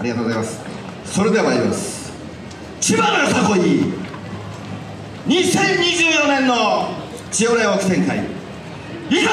ありがとうございます。それでは参ります。千葉のよさこい2024年の千代レオ展開いざ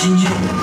はい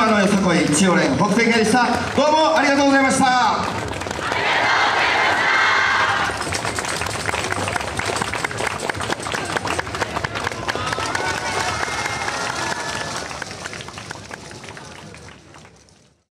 千葉のよさこい千代蓮北西会でした。どうもありがとうございました。